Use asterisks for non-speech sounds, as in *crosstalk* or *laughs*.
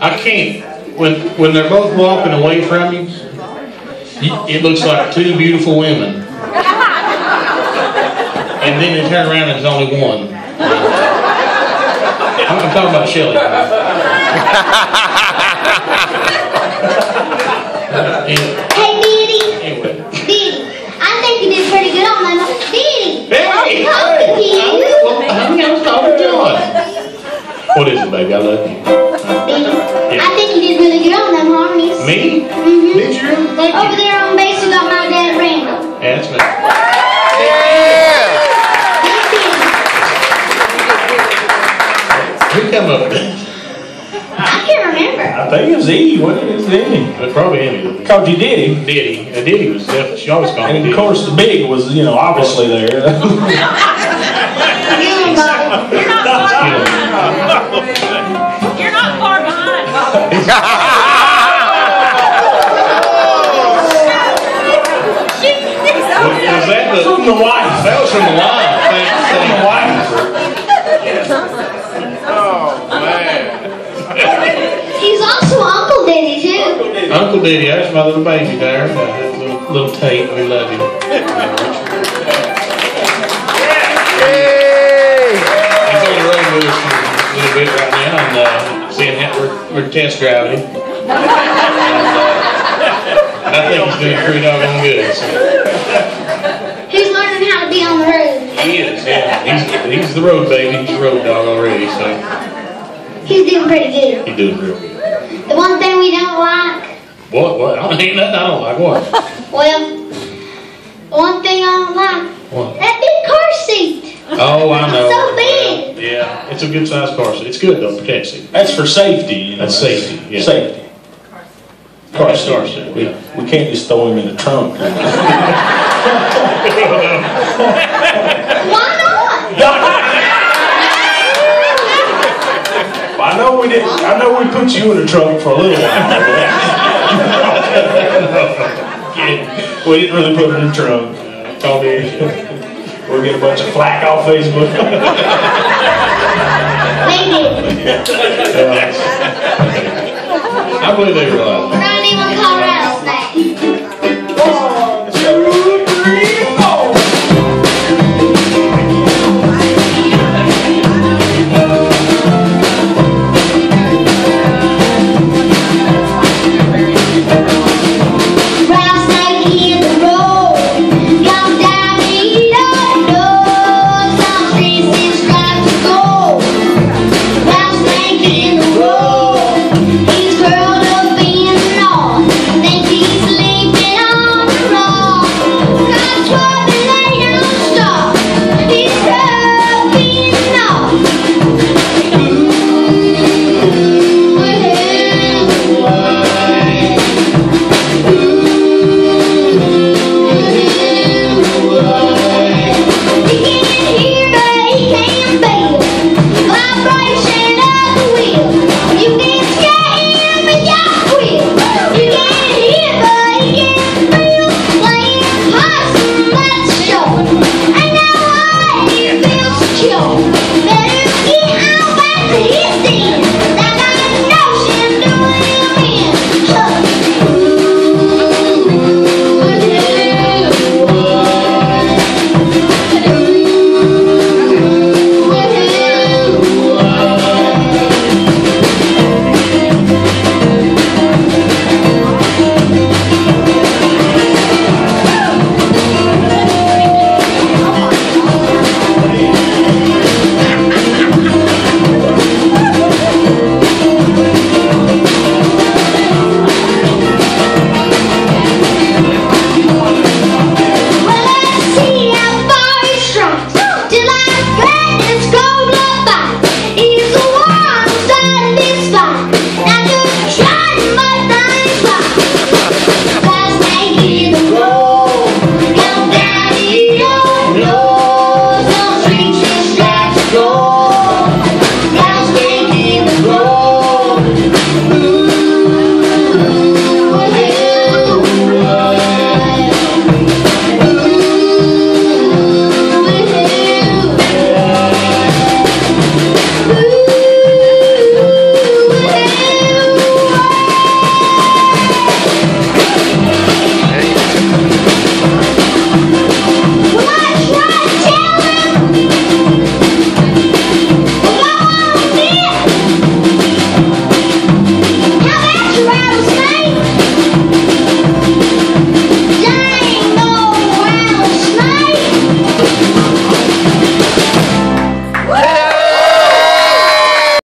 I can't. When when they're both walking away from you, it looks like two beautiful women. And then they turn around and there's only one. I'm, I'm talking about Shelley. *laughs* Anyway, Hey, Diddy. anyway. Diddy. I think you did pretty good on that. Diddy. Hey, I'm talking to you. Well, honey, I was talking to John. What is it, baby? I love you. Mm-hmm. Did you? Thank Over you. there on bass, you got my dad Randall. Yeah, that's me. Who come up with that? I can't remember. I think it was E, wasn't it? It was Diddy. But probably Emi. Called you Diddy. Diddy. Uh, Diddy was definitely, she always called me And of Diddy. course, the big was, you know, obviously there. You and Bobby. You're not far behind. You're not far behind, Bobby. *laughs* Uncle Diddy, that's my little baby there. That little, little Tate, we love you. He's on the road with us a little bit right now and uh, seeing how we're, we're test driving him. And, uh, I think he's doing pretty doggone good. So. He's learning how to be on the road. He is, yeah. He's, he's the road baby. He's a road dog already, so He's doing pretty good. he's doing real good. The one thing we don't like, What? What? I ain't nothing I don't like. What? *laughs* well, one thing I don't like, What? that big car seat. Oh, I know. So big. Yeah, it's a good sized car. seat. It's good though, protects you. That's for safety. You know. That's safety, yeah. Safety. Car seat. car seat. We, Yeah. we can't just throw him in the trunk. *laughs* *laughs* Why not? I know we didn't. I know we put you in the trunk for a little while. but *laughs* we didn't really put it in the trunk. Call me. *laughs* We'll get a bunch of flack off Facebook. They *laughs* did. I believe they realize. it.